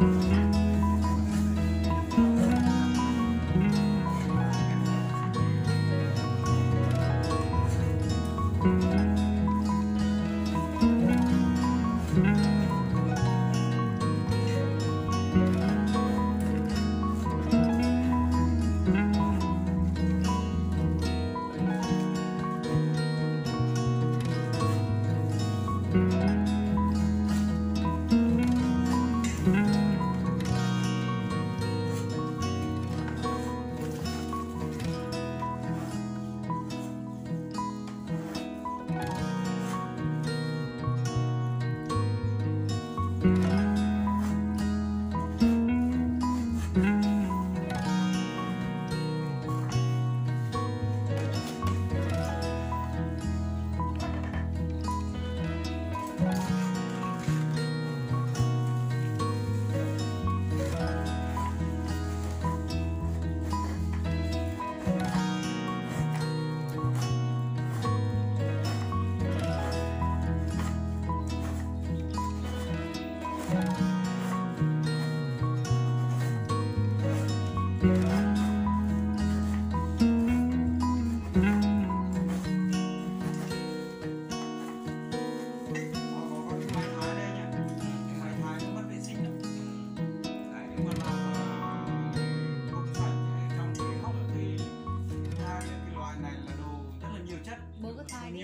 嗯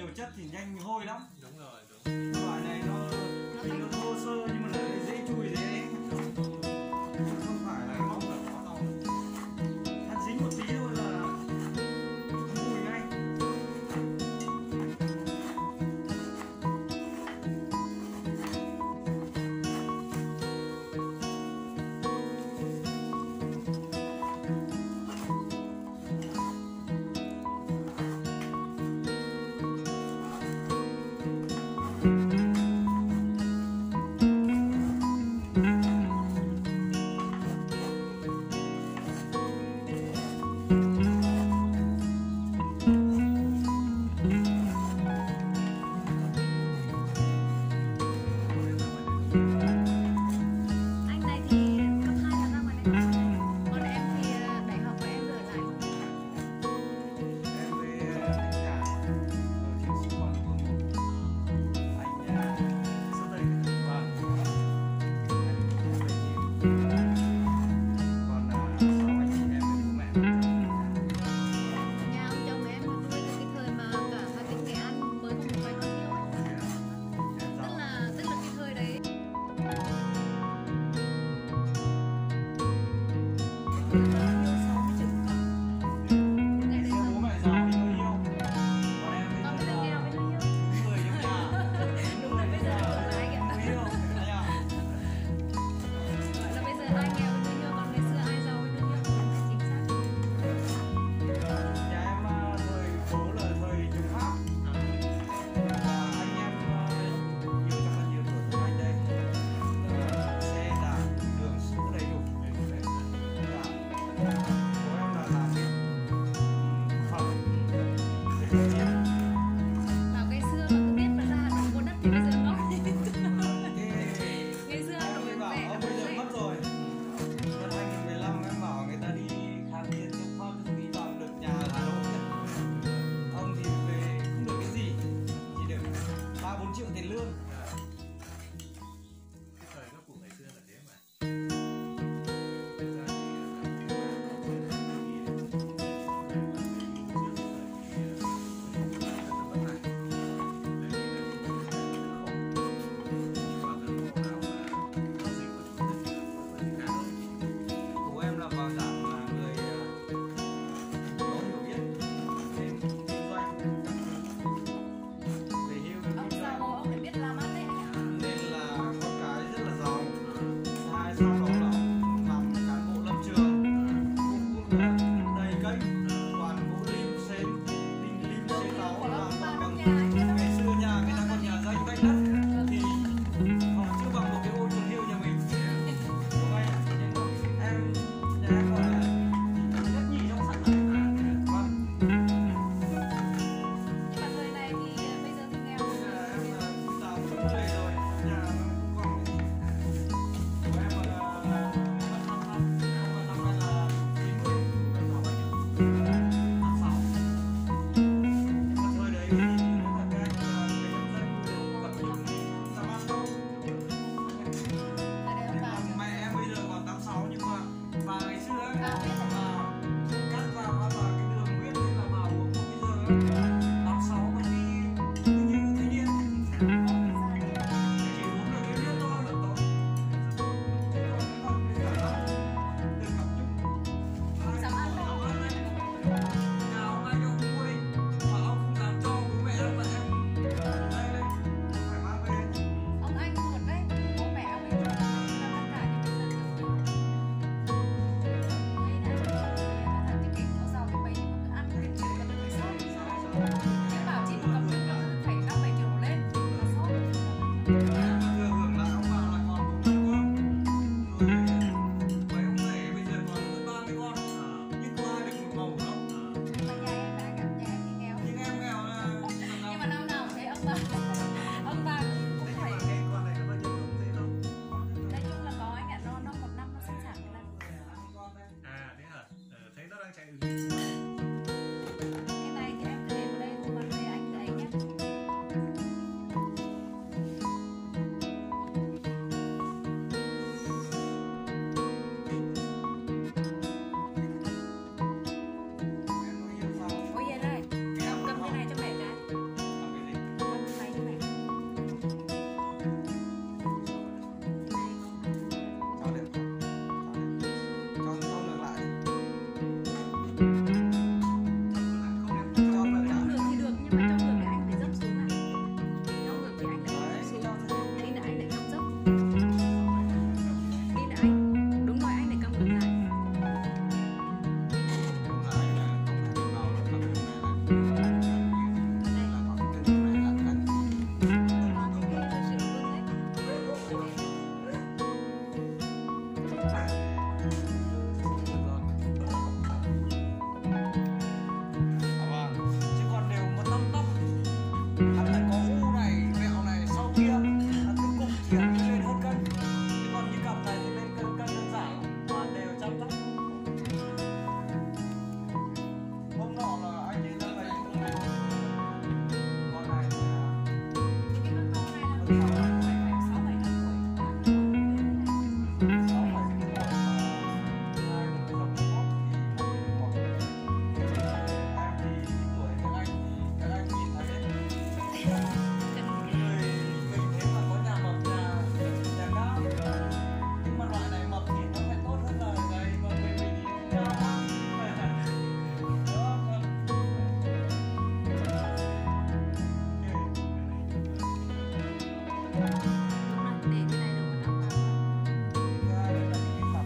nhiều chất thì nhanh hôi lắm. Đúng rồi đúng. Thank you.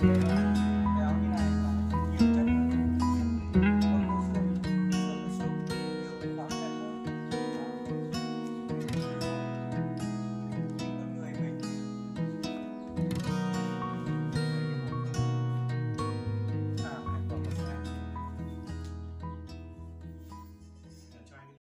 음